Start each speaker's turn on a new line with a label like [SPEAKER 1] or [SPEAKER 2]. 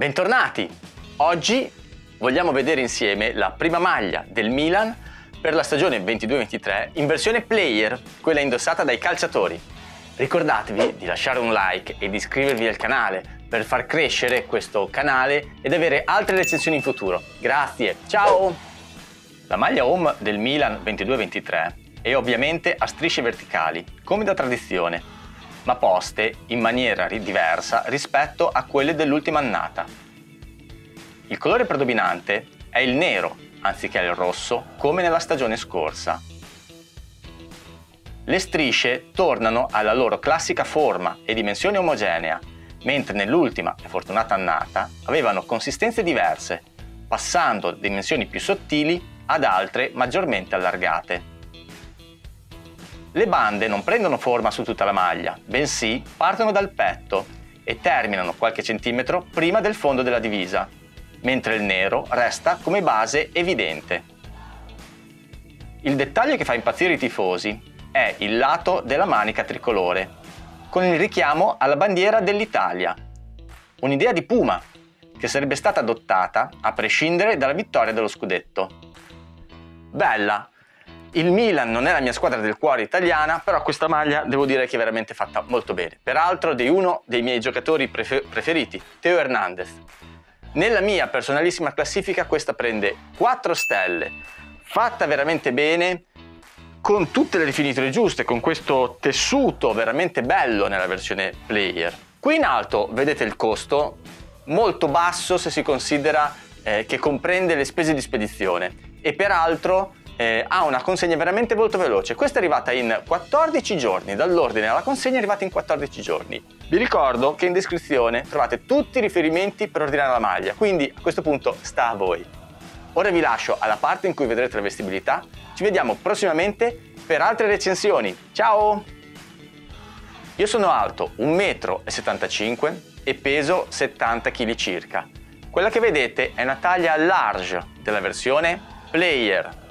[SPEAKER 1] Bentornati! Oggi vogliamo vedere insieme la prima maglia del Milan per la stagione 22-23 in versione player, quella indossata dai calciatori. Ricordatevi di lasciare un like e di iscrivervi al canale per far crescere questo canale ed avere altre recensioni in futuro. Grazie, ciao! La maglia home del Milan 22-23 è ovviamente a strisce verticali, come da tradizione, ma poste in maniera diversa rispetto a quelle dell'ultima annata. Il colore predominante è il nero anziché il rosso come nella stagione scorsa. Le strisce tornano alla loro classica forma e dimensione omogenea, mentre nell'ultima e fortunata annata avevano consistenze diverse, passando da dimensioni più sottili ad altre maggiormente allargate. Le bande non prendono forma su tutta la maglia, bensì partono dal petto e terminano qualche centimetro prima del fondo della divisa, mentre il nero resta come base evidente. Il dettaglio che fa impazzire i tifosi è il lato della manica tricolore, con il richiamo alla bandiera dell'Italia. Un'idea di Puma, che sarebbe stata adottata a prescindere dalla vittoria dello scudetto. Bella, il Milan non è la mia squadra del cuore italiana, però questa maglia devo dire che è veramente fatta molto bene. Peraltro di uno dei miei giocatori prefer- preferiti, Teo Hernandez. Nella mia personalissima classifica questa prende 4 stelle, fatta veramente bene, con tutte le rifiniture giuste, con questo tessuto veramente bello nella versione player. Qui in alto vedete il costo, molto basso se si considera eh, che comprende le spese di spedizione e peraltro eh, ha una consegna veramente molto veloce. Questa è arrivata in 14 giorni, dall'ordine alla consegna è arrivata in 14 giorni. Vi ricordo che in descrizione trovate tutti i riferimenti per ordinare la maglia, quindi a questo punto sta a voi. Ora vi lascio alla parte in cui vedrete la vestibilità, ci vediamo prossimamente per altre recensioni. Ciao! Io sono alto 1,75 m e peso 70 kg circa. Quella che vedete è una taglia large della versione Player